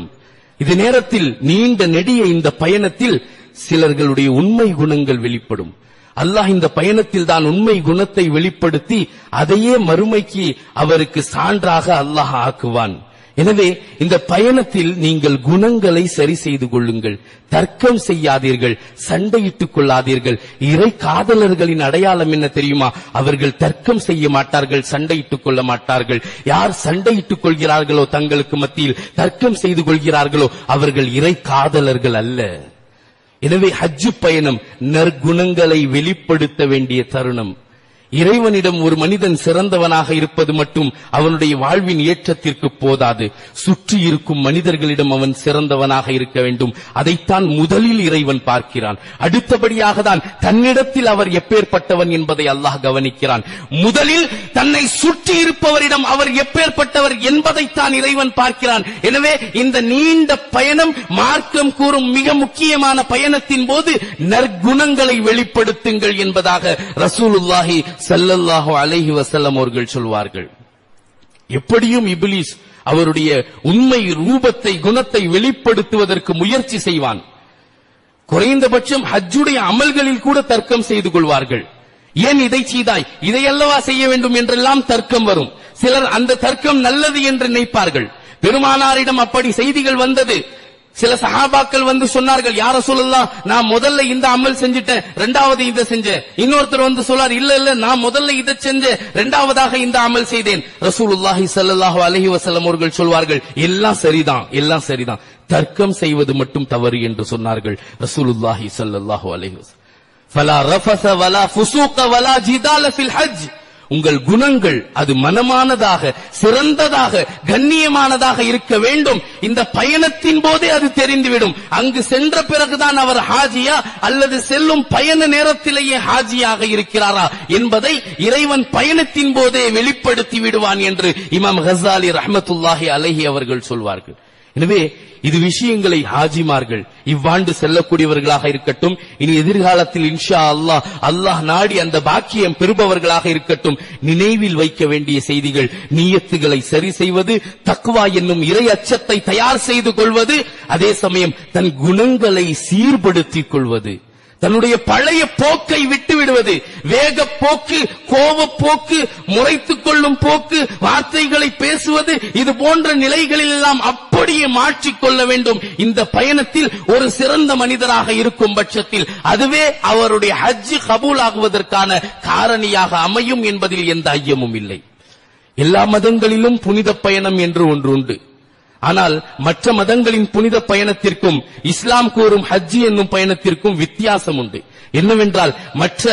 இது நேரத்தில் நீண்ட நெடிய இந்த பயணத்தில் சிலர்களுடைய உண்மை குணங்கள் வெளிப்படும். அல்லாஹ் இந்த பயணத்தில் தான் உண்மை குணத்தை வெளிப்படுத்தி அதையே மறுமைக்கு அவருக்கு சான்றாக அல்லாஹ் ஆக்குவான். எனவே இந்த பயணத்தில் நீங்கள் குணங்களை சரி செய்து கொள்ளுங்கள். தர்க்கம் செய்யாதீர்கள் சண்டையிட்டுக் கொள்ளாதீர்கள். இறை காதலர்களின் அடையாளம் என்ன தெரியுமா? அவர்கள் தர்க்கம் செய்ய மாட்டார்கள் சண்டையிட்டுக் கொள்ள மாட்டார்கள். யார் சண்டையிட்டுக் கொள்கிறார்களோ தங்களுக்கு மத்தியில் தர்க்கம் செய்து கொள்கிறார்களோ அவர்கள் இறை காதலர்கள் அல்ல. எனவே ஹஜ்ஜு பயணம் நற்குணங்களை வெளிப்படுத்த வேண்டிய தருணம். இறைவனிடம் ஒரு மனிதன் சிறந்தவனாக இருப்பது மட்டும் அவனுடைய வாழ்வின் ஏற்றத்திற்கு போதாது. சுற்றி இருக்கும் மனிதர்களிடம் அவன் சிறந்தவனாக இருக்க வேண்டும். அதைத்தான் முதலில் இறைவன் பார்க்கிறான். அடுத்தபடியாக தான் தன்னிடத்தில் அவர் எப்பேற்பட்டவன் என்பதை அல்லாஹ் கவனிக்கிறான். முதலில் தன்னை சுற்றி இருப்பவரிடம் அவர் எப்பேற்பட்டவர் என்பதைத்தான் இறைவன் பார்க்கிறான். எனவே இந்த நீண்ட பயணம் மார்க்கம் கூறும் மிக முக்கியமான பயணத்தின் போது நற்குணங்களை வெளிப்படுத்துங்கள் என்பதாக ரசூலுல்லாஹி ஸல்லல்லாஹு அலைஹி வசல்லம் அவர்கள் சொல்வார்கள். எப்படியும் இபிலிஸ் அவருடைய உண்மை ரூபத்தை குணத்தை வெளிப்படுத்துவதற்கு முயற்சி செய்வான். குறைந்தபட்சம் ஹஜ்ஜுடைய அமல்களில் கூட தர்க்கம் செய்து கொள்வார்கள். ஏன் இதை செய்தாய்? இதை அல்லவா செய்ய வேண்டும் என்றெல்லாம் தர்க்கம் வரும். சிலர் அந்த தர்க்கம் நல்லது என்று நினைப்பார்கள். பெருமானாரிடம் அப்படி செய்திகள் வந்தது. சில சஹாபாக்கள் வந்து சொன்னார்கள் யார சொல்லலாம் நான் முதல்ல இந்த அமல் செஞ்சுட்டேன் ரெண்டாவது இதை செஞ்சேன். இன்னொருத்தர் வந்து சொல்லார் இல்ல இல்ல நான் முதல்ல இதை செஞ்சேன் ரெண்டாவதாக இந்த அமல் செய்தேன். ரசூலுல்லாஹி ஸல்லல்லாஹு அலஹி வஸல்லம் அவர்கள் சொல்வார்கள் எல்லாம் சரிதான் எல்லாம் சரிதான். தர்க்கம் செய்வது மட்டும் தவறு என்று சொன்னார்கள் ரசூலுல்லாஹி ஸல்லல்லாஹு அலைஹி வஸல்லம். உங்கள் குணங்கள் அது மனமானதாக சிறந்ததாக கண்ணியமானதாக இருக்க வேண்டும். இந்த பயணத்தின் போதே அது தெரிந்துவிடும். அங்கு சென்ற பிறகுதான் அவர் ஹாஜியா அல்லது செல்லும் பயண நேரத்திலேயே ஹாஜியாக இருக்கிறாரா என்பதை இறைவன் பயணத்தின் போதே வெளிப்படுத்தி விடுவான் என்று இமாம் ஹசாலி ரஹமத்துல்லாஹி அலஹி அவர்கள் சொல்வார்கள். எனவே இது விஷயங்களை ஹாஜிமார்கள் இவ்வாண்டு செல்லக்கூடியவர்களாக இருக்கட்டும் இனி எதிர்காலத்தில் இன்ஷா அல்லாஹ் அல்லாஹ் நாடி அந்த பாக்கியம் பெறுபவர்களாக இருக்கட்டும் நினைவில் வைக்க வேண்டிய செய்திகள் நீயத்துகளை சரி செய்வது தக்குவா என்னும் இறை அச்சத்தை தயார் செய்து கொள்வது அதே சமயம் தன் குணங்களை சீர்படுத்திக் கொள்வது. தன்னுடைய பழைய போக்கை விட்டு விடுவது. வேக போக்கு கோப போக்கு முறைத்துக் கொள்ளும் போக்கு வார்த்தைகளை பேசுவது இது போன்ற நிலைகளில் எல்லாம் அப்படியே மாற்றிக்கொள்ள வேண்டும். இந்த பயணத்தில் ஒரு சிறந்த மனிதராக இருக்கும் பட்சத்தில் அதுவே அவருடைய ஹஜ் கபூல் ஆகுவதற்கான காரணியாக அமையும் என்பதில் எந்த ஐயமும் இல்லை. எல்லா மதங்களிலும் புனித பயணம் என்று ஒன்று உண்டு. ஆனால் மற்ற மதங்களின் புனித பயணத்திற்கும் இஸ்லாம் கூறும் ஹஜ்ஜி என்னும் பயணத்திற்கும் வித்தியாசம் உண்டு என்னவென்றால் மற்ற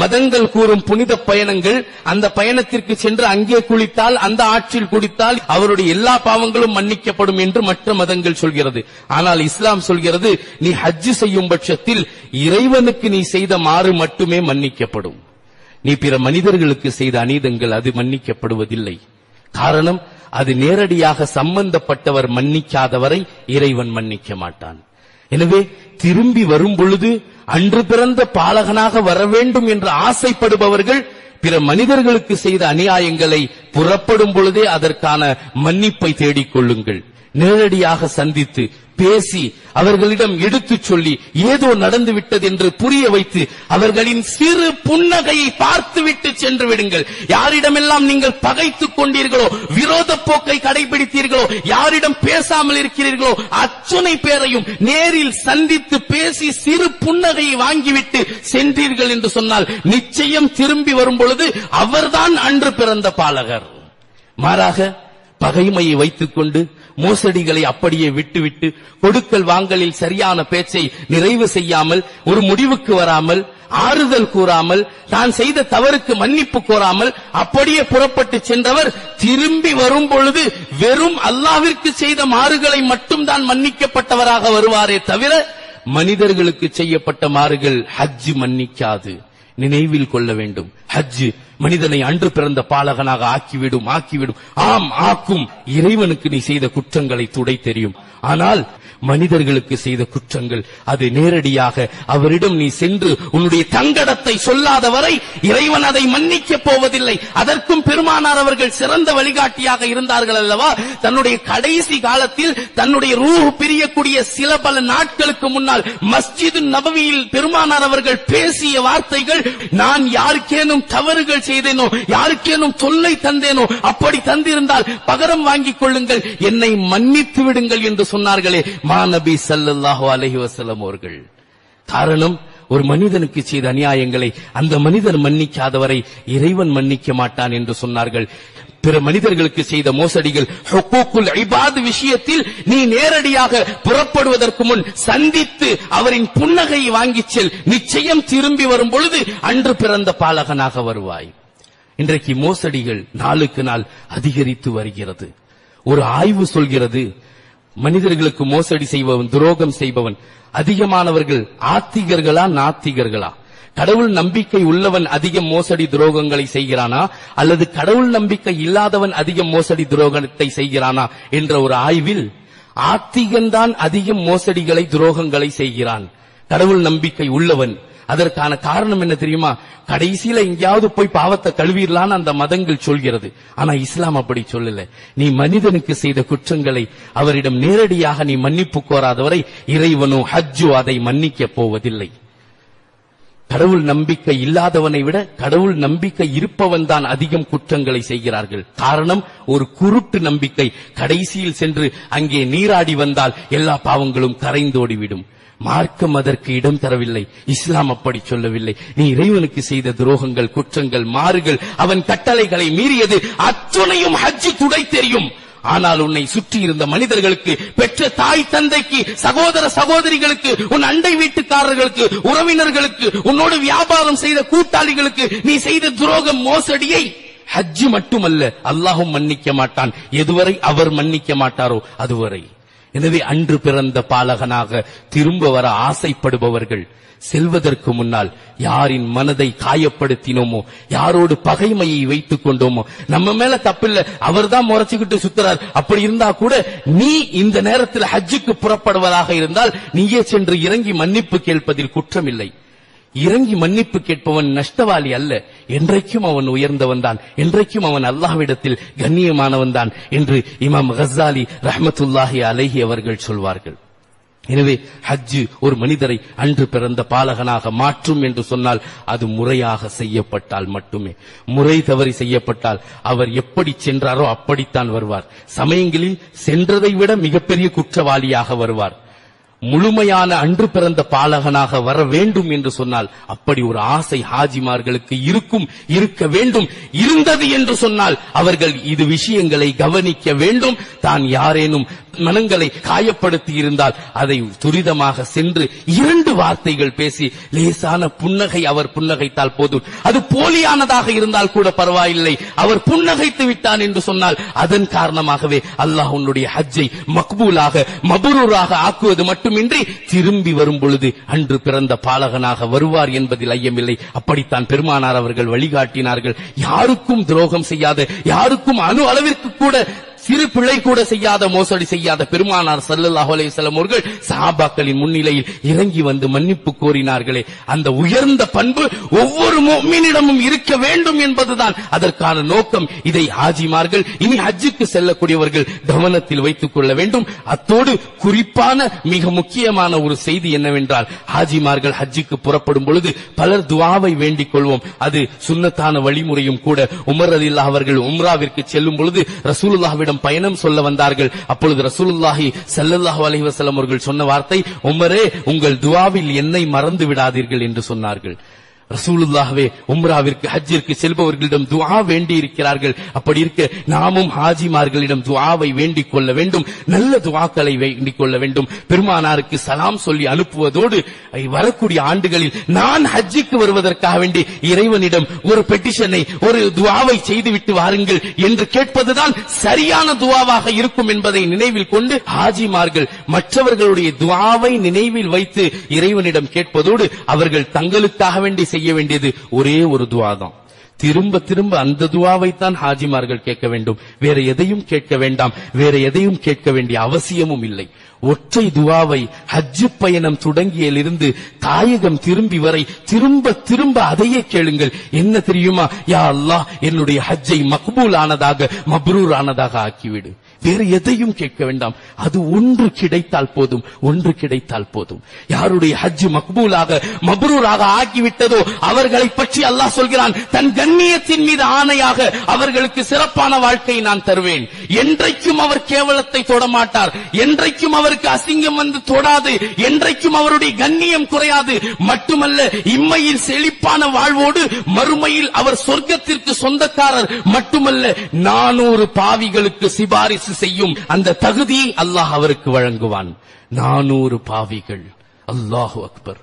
மதங்கள் கூறும் புனித பயணங்கள் அந்த பயணத்திற்கு சென்று அங்கே குளித்தால் அந்த ஆற்றில் குடித்தால் அவருடைய எல்லா பாவங்களும் மன்னிக்கப்படும் என்று மற்ற மதங்கள் சொல்கிறது. ஆனால் இஸ்லாம் சொல்கிறது நீ ஹஜ்ஜு செய்யும் பட்சத்தில் இறைவனுக்கு நீ செய்த மாறு மட்டுமே மன்னிக்கப்படும். நீ பிற மனிதர்களுக்கு செய்த அநீதங்கள் அது மன்னிக்கப்படுவதில்லை. காரணம் அது நேரடியாக சம்பந்தப்பட்டவர் மன்னிக்காதவரை இறைவன் மன்னிக்க மாட்டான். எனவே திரும்பி வரும் பொழுது அன்று பிறந்த பாலகனாக வர வேண்டும் என்று ஆசைப்படுபவர்கள் பிற மனிதர்களுக்கு செய்த அநியாயங்களை புறப்படும் பொழுதே அதற்கான மன்னிப்பை தேடிக் கொள்ளுங்கள். நேரடியாக சந்தித்து பேசி அவர்களிடம் எடுத்துச் சொல்லி ஏதோ நடந்து விட்டது என்று புரிய வைத்து அவர்களின் சிறு புன்னகையை பார்த்துவிட்டு சென்று விடுங்கள். யாரிடமெல்லாம் நீங்கள் பகைத்துக் கொண்டீர்களோ விரோத போக்கை கடைபிடித்தீர்களோ யாரிடம் பேசாமல் இருக்கிறீர்களோ அச்சனை பேரையும் நேரில் சந்தித்து பேசி சிறு புன்னகையை வாங்கிவிட்டு சென்றீர்கள் என்று சொன்னால் நிச்சயம் திரும்பி வரும் பொழுது அவர்தான் அன்று பிறந்த பாலகர். மாறாக பகைமையை வைத்துக் கொண்டு மோசடிகளை அப்படியே விட்டுவிட்டு கொடுக்கல் வாங்கலில் சரியான பேச்சை நிறைவு செய்யாமல் ஒரு முடிவுக்கு வராமல் ஆறுதல் கூறாமல் தான் செய்த தவறுக்கு மன்னிப்பு கோராமல் அப்படியே புறப்பட்டு சென்றவர் திரும்பி வரும் பொழுது வெறும் அல்லாவிற்கு செய்த மாறுகளை மட்டும் தான் மன்னிக்கப்பட்டவராக வருவாரே தவிர மனிதர்களுக்கு செய்யப்பட்ட மாறுகள் ஹஜ் மன்னிக்காது. நினைவில் கொள்ள வேண்டும். ஹஜ் மனிதனை அன்று பிறந்த பாலகனாக ஆக்கிவிடும் ஆக்கிவிடும். ஆம் ஆக்கும். இறைவனுக்கு நீ செய்த குற்றங்களை துடை தெரியும். ஆனால் மனிதர்களுக்கு செய்த குற்றங்கள் அது நேரடியாக அவரிடம் நீ சென்று உன்னுடைய தங்கடத்தை சொல்லாத வரை இறைவன் அதை மன்னிக்க போவதில்லை. அதற்கும் பெருமானார் அவர்கள் சிறந்த வழிகாட்டியாக இருந்தார்கள் அல்லவா? தன்னுடைய கடைசி காலத்தில் தன்னுடைய ரூஹ் பிரியக்கூடிய சில பல நாட்களுக்கு முன்னால் மஸ்ஜிது நபவியில் பெருமானார் அவர்கள் பேசிய வார்த்தைகள் நான் யாருக்கேனும் தவறுகள் செய்தேனோ? யாருக்கேனும் தொல்லை தந்தேனோ? அப்படி தந்திருந்தால் பகரம் வாங்கிக் கொள்ளுங்கள். என்னை மன்னித்து விடுங்கள் என்று சொன்னார்களே மாநபி சல்லாஹு அலஹி வசலம் அவர்கள். காரணம் ஒரு மனிதனுக்கு செய்த அநியாயங்களை அந்த மனிதன் மன்னிக்காதவரை இறைவன் மன்னிக்க மாட்டான் என்று சொன்னார்கள். பிற மனிதர்களுக்கு செய்த மோசடிகள் ஹுக்கூக்குல் விஷயத்தில் நீ நேரடியாக புறப்படுவதற்கு முன் சந்தித்து அவரின் புன்னகையை வாங்கிச் செல். நிச்சயம் திரும்பி வரும் பொழுது அன்று பிறந்த பாலகனாக வருவாய். இன்றைக்கு மோசடிகள் நாளுக்கு நாள் அதிகரித்து வருகிறது. ஒரு ஆய்வு சொல்கிறது மனிதர்களுக்கு மோசடி செய்பவன் துரோகம் செய்பவன் அதிகமானவர்கள் ஆத்திகர்களா நாத்திகர்களா? கடவுள் நம்பிக்கை உள்ளவன் அதிகம் மோசடி துரோகங்களை செய்கிறானா? அல்லது கடவுள் நம்பிக்கை இல்லாதவன் அதிகம் மோசடி துரோகத்தை செய்கிறானா? என்ற ஒரு ஆய்வில் ஆத்திகன்தான் அதிகம் மோசடிகளை துரோகங்களை செய்கிறான். கடவுள் நம்பிக்கை உள்ளவன் அதற்கான காரணம் என்ன தெரியுமா? கடைசியில எங்கேயாவது போய் பாவத்தை கழுவிடலான்னு அந்த மதங்கள் சொல்கிறது. ஆனா இஸ்லாம் அப்படி சொல்லல. நீ மனிதனுக்கு செய்த குற்றங்களை அவரிடம் நேரடியாக நீ மன்னிப்பு கோராதவரை இறைவனோ ஹஜ்ஜோ அதை மன்னிக்க போவதில்லை. கடவுள் நம்பிக்கை இல்லாதவனை விட கடவுள் நம்பிக்கை இருப்பவன் தான் அதிகம் குற்றங்களை செய்கிறார்கள். காரணம் ஒரு குருட்டு நம்பிக்கை. கடைசியில் சென்று அங்கே நீராடி வந்தால் எல்லா பாவங்களும் கரைந்தோடிவிடும். மார்க்கம் அதற்கு இடம் தரவில்லை. இஸ்லாம் அப்படி சொல்லவில்லை. நீ இறைவனுக்கு செய்த துரோகங்கள் குற்றங்கள் மாறுகள் அவன் கட்டளைகளை மீறியது அத்துணையும் ஹஜ்ஜி துடை தெரியும். ஆனால் உன்னை சுற்றி இருந்த மனிதர்களுக்கு பெற்ற தாய் தந்தைக்கு சகோதர சகோதரிகளுக்கு உன் அண்டை வீட்டுக்காரர்களுக்கு உறவினர்களுக்கு உன்னோடு வியாபாரம் செய்த கூட்டாளிகளுக்கு நீ செய்த துரோகம் மோசடியை ஹஜ்ஜு மட்டுமல்ல அல்லாஹும் மன்னிக்க மாட்டான். எதுவரை அவர் மன்னிக்க மாட்டாரோ அதுவரை. எனவே அன்று பிறந்த பாலகனாக திரும்ப வர ஆசைப்படுபவர்கள் செல்வதற்கு முன்னால் யாரின் மனதை காயப்படுத்தினோமோ யாரோடு பகைமையை வைத்துக் கொண்டோமோ நம்ம மேல தப்பில்ல அவர்தான் முறைச்சுக்கிட்டு சுத்துறார். அப்படி இருந்தா கூட நீ இந்த நேரத்தில் ஹஜ்ஜுக்கு புறப்படுவதாக இருந்தால் நீயே சென்று இறங்கி மன்னிப்பு கேட்பதில் குற்றமில்லை. இறங்கி மன்னிப்பு கேட்பவன் நஷ்டவாளி அல்ல. என்றைக்கும் அவன் உயர்ந்தவன் தான் என்றைக்கும் அவன் அல்லாஹ்விடத்தில் கண்ணியமானவன் தான் என்று இமாம் ஹசாலி ரஹமத்துல்லாஹி அலஹி அவர்கள் சொல்வார்கள். எனவே ஹஜ்ஜு ஒரு மனிதரை அன்று பிறந்த பாலகனாக மாற்றும் என்று சொன்னால் அது முறையாக செய்யப்பட்டால் மட்டுமே. முறை தவறி செய்யப்பட்டால் அவர் எப்படி சென்றாரோ அப்படித்தான் வருவார். சமயங்களில் சென்றதை விட மிகப்பெரிய குற்றவாளியாக வருவார். முழுமையான அன்று பிறந்த பாலகனாக வர வேண்டும் என்று சொன்னால் அப்படி ஒரு ஆசை ஹாஜிமார்களுக்கு இருக்கும் இருக்க வேண்டும் இருந்தது என்று சொன்னால் அவர்கள் இது விஷயங்களை கவனிக்க வேண்டும். தான் யாரேனும் மனங்களை காயப்படுத்தி இருந்தால் அதை துரிதமாக சென்று இரண்டு வார்த்தைகள் பேசி லேசான புன்னகை அவர் புன்னகைத்தால் போதும். அது போலியானதாக இருந்தால் கூட பரவாயில்லை. அவர் புன்னகைத்து விட்டான் என்று சொன்னால் அதன் காரணமாகவே அல்லாஹ் உன்னுடைய ஹஜ்ஜை மக்பூலாக மபுரூராக ஆக்குவது மட்டும் மட்டுமின்றி திரும்பி வரும் பொழுது அன்று பிறந்த பாலகனாக வருவார் என்பதில் ஐயமில்லை. அப்படித்தான் பெருமானார் அவர்கள் வழிகாட்டினார்கள். யாருக்கும் துரோகம் செய்யாத யாருக்கும் அணு அளவிற்கு கூட சிறு பிழை கூட செய்யாத மோசடி செய்யாத பெருமானார் ஸல்லல்லாஹு அலைஹி அவர்கள் சஹாபாக்களின் முன்னிலையில் இறங்கி வந்து மன்னிப்பு கோரினார்களே. அந்த உயர்ந்த பண்பு ஒவ்வொரு மீனிடமும் இருக்க வேண்டும் என்பதுதான் அதற்கான நோக்கம். இதை ஆஜிமார்கள் இனி ஹஜ்ஜுக்கு செல்லக்கூடியவர்கள் கவனத்தில் வைத்துக் கொள்ள வேண்டும். அத்தோடு குறிப்பான மிக முக்கியமான ஒரு செய்தி என்னவென்றால் ஹாஜிமார்கள் ஹஜ்ஜுக்கு புறப்படும் பொழுது பலர் துவாவை வேண்டிக் கொள்வோம். அது சுன்னத்தான வழிமுறையும் கூட. உமர் அதில்லா அவர்கள் உம்ராவிற்கு செல்லும் பொழுது ரசூலுல்லாஹ்விடம் பயணம் சொல்ல வந்தார்கள். அப்பொழுது ரசூலுல்லாஹி சல்லல்லாஹு அலைஹி வஸல்லம் அவர்கள் சொன்ன வார்த்தை உமரே உங்கள் துவாவில் என்னை மறந்து விடாதீர்கள் என்று சொன்னார்கள். ரசூலுல்லாகவே உம்ராவிற்கு ஹஜ்ஜிற்கு செல்பவர்களிடம் துவா வேண்டி இருக்கிறார்கள் அப்படி இருக்க நாமும் ஹாஜிமார்களிடம் துவாவை வேண்டிக் கொள்ள வேண்டும். நல்ல துவாக்களை வேண்டிக் கொள்ள வேண்டும். பெருமானாருக்கு சலாம் சொல்லி அனுப்புவதோடு வரக்கூடிய ஆண்டுகளில் நான் ஹஜ்ஜிக்கு வருவதற்காக வேண்டி இறைவனிடம் ஒரு பெட்டிஷனை ஒரு துவாவை செய்துவிட்டு வாருங்கள் என்று கேட்பதுதான் சரியான துவாவாக இருக்கும் என்பதை நினைவில் கொண்டு ஹாஜிமார்கள் மற்றவர்களுடைய துவாவை நினைவில் வைத்து இறைவனிடம் கேட்பதோடு அவர்கள் தங்களுக்காக வேண்டி செய்ய வேண்டியது ஒரே ஒரு துஆ தான் திரும்ப திரும்ப அந்த துவாவைத்தான் ஹாஜிமார்கள் கேட்க வேண்டும். வேற எதையும் கேட்க வேண்டாம். வேற எதையும் கேட்க வேண்டிய அவசியமும் இல்லை. ஒற்றை துவாவை ஹஜ்ஜு பயணம் தொடங்கியிலிருந்து தாயகம் திரும்பி வரை திரும்ப திரும்ப அதையே கேளுங்கள். என்ன தெரியுமா? யா அல்லாஹ் என்னுடைய ஹஜ்ஜை மக்பூல் ஆனதாக மப்ரூர் ஆனதாக ஆக்கிவிடு. வேறு எதையும் கேட்க வேண்டாம். அது ஒன்று கிடைத்தால் போதும் ஒன்று கிடைத்தால் போதும். யாருடைய ஹஜ் மக்பூலாக மப்ரூராக ஆக்கிவிட்டதோ அவர்களை பற்றி அல்லாஹ் சொல்கிறான் தன் கண்ணியத்தின் மீது ஆணையாக அவர்களுக்கு சிறப்பான வாழ்க்கை நான் தருவேன். என்றைக்கும் அவர் கேவலத்தை தொடமாட்டார். என்றைக்கும் அவருக்கு அசிங்கம் வந்து தொடாது. என்றைக்கும் அவருடைய கண்ணியம் குறையாது. மட்டுமல்ல இம்மையில் செழிப்பான வாழ்வோடு மறுமையில் அவர் சொர்க்கத்திற்கு சொந்தக்காரர். மட்டுமல்ல நானூறு பாவிகளுக்கு சிபாரிசு செய்யும் அந்த தகுதியை அல்லாஹ் அவருக்கு வழங்குவான். நானூறு பாவிகள். அல்லாஹு அக்பர்.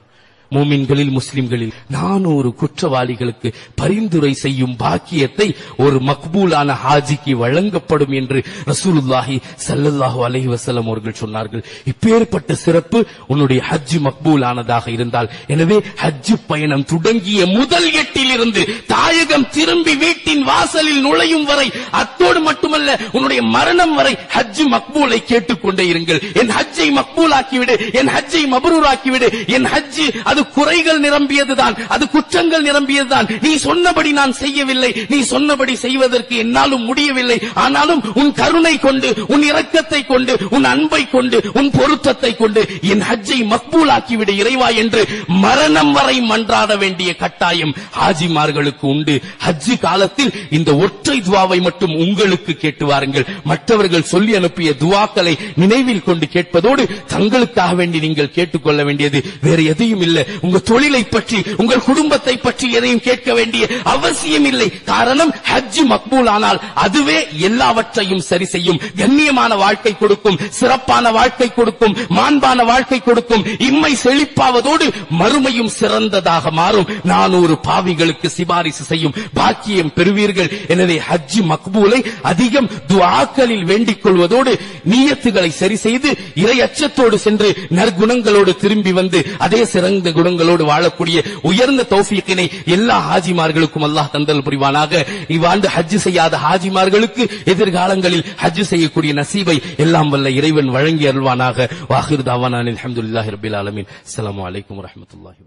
மூமின்களில் முஸ்லிம்களில் நானூறு குற்றவாளிகளுக்கு பரிந்துரை செய்யும் பாக்கியத்தை ஒரு மக்பூலான ஹாஜிக்கு வழங்கப்படும் என்று ரசூலுல்லாஹி சல்லல்லாஹு அலஹி வசலம் அவர்கள் சொன்னார்கள். இப்பேற்பட்ட சிறப்பு உன்னுடைய ஹஜ்ஜு மக்பூலானதாக இருந்தால். எனவே ஹஜ் பயணம் தொடங்கிய முதல் எட்டில் இருந்து தாயகம் திரும்பி வீட்டின் வாசலில் நுழையும் வரை அத்தோடு மட்டுமல்ல உன்னுடைய மரணம் வரை ஹஜ் மக்பூலை கேட்டுக்கொண்டே இருங்கள். என் ஹஜ்ஜை மக்பூலாக்கிவிடு என் ஹஜ்ஜை மபரூராக்கிவிடு என் ஹஜ்ஜு அது அது குறைகள் நிரம்பியதுதான் அது குற்றங்கள் நிரம்பியதுதான். நீ சொன்னபடி நான் செய்யவில்லை. நீ சொன்னபடி செய்வதற்கு என்னாலும் முடியவில்லை. ஆனாலும் உன் கருணை கொண்டு உன் இரக்கத்தை கொண்டு உன் அன்பை கொண்டு உன் பொருத்தத்தை கொண்டு என் ஹஜ்ஜை மக்பூலாக்கிவிட இறைவா என்று மரணம் வரை மன்றாட வேண்டிய கட்டாயம் ஹாஜிமார்களுக்கு உண்டு. ஹஜ்ஜி காலத்தில் இந்த ஒற்றை துவாவை மட்டும் உங்களுக்கு கேட்டு வாருங்கள். மற்றவர்கள் சொல்லி அனுப்பிய துவாக்களை நினைவில் கொண்டு கேட்பதோடு தங்களுக்காக வேண்டி நீங்கள் கேட்டுக்கொள்ள வேண்டியது வேற எதையும் இல்லை. உங்க தொழிலை பற்றி உங்கள் குடும்பத்தை பற்றி எதையும் கேட்க வேண்டிய அவசியம் இல்லை காரணம் ஹஜ் மக்பூல் ஆனால் அதுவே எல்லாவற்றையும் சரி செய்யும். கண்ணியமான வாழ்க்கை கொடுக்கும் சிறப்பான வாழ்க்கை கொடுக்கும் மாண்பான வாழ்க்கை கொடுக்கும். இம்மை செழிப்பாவதோடு மறுமையும் சிறந்ததாக மாறும். நானூறு பாவிகளுக்கு சிபாரிசு செய்யும் பாக்கியம் பெறுவீர்கள். எனவே ஹஜ் மக்பூலை அதிகம் துவாக்களில் வேண்டிக் கொள்வதோடு நீயத்துகளை சரி செய்து இறை அச்சத்தோடு சென்று நற்குணங்களோடு திரும்பி வந்து அதே சிறந்த குணங்களோடு வாழக்கூடிய உயர்ந்த தௌஃபீக்கினை எல்லா ஹாஜிமார்களுக்கும் அல்லாஹ் தந்தல் புரிவானாக. இவ்வாண்டு ஹஜ் செய்யாத ஹாஜிமார்களுக்கு எதிர்காலங்களில் ஹஜ் செய்யக்கூடிய நசீபை எல்லாம் வல்ல இறைவன் வழங்கி அருள்வானாக. வாஹிர் தாவானின் அஹமதுல்லாஹி ரபில் ஆலமீன். அஸ்லாம் வலைக்கம் வரமத்துல்லாஹி